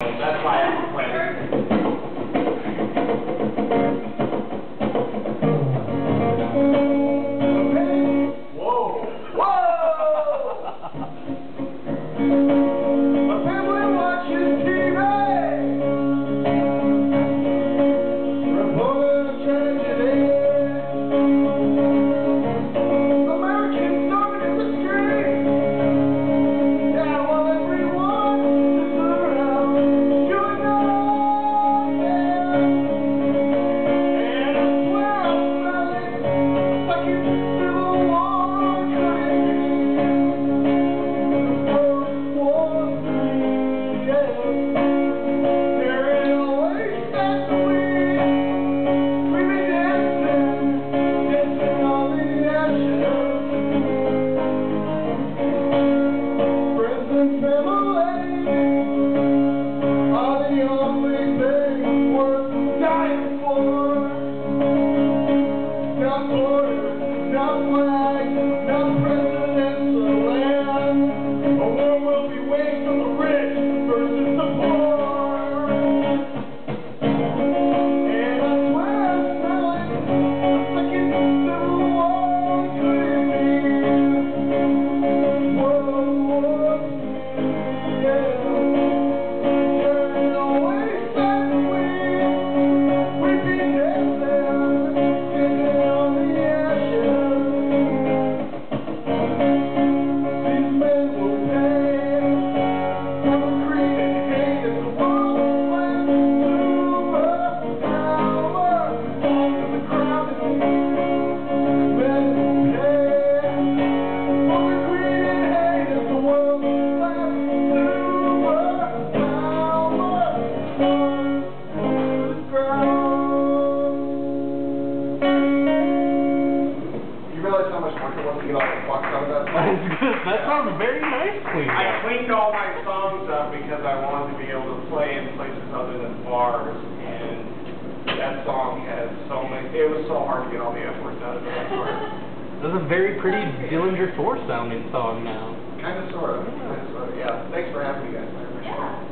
That's why much work it was to get all the fucks out of that song? that sounds very nicely. I cleaned all my songs up because I wanted to be able to play in places other than bars, and that song has so many, it was so hard to get all the F words out of it, I swear. This is a very pretty Dillinger Four sounding song now. Kinda sorta, kinda sorta, yeah. Thanks for having me guys, I appreciate it. Yeah.